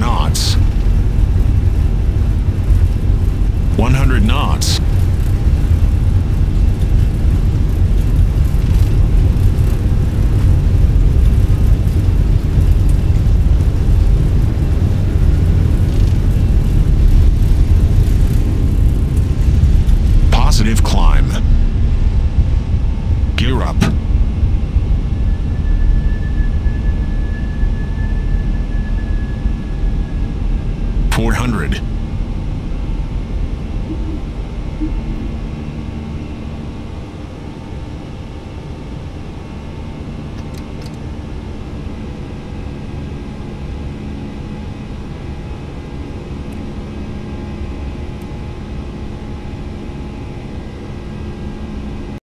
knots. 100 knots. Positive climb. 400.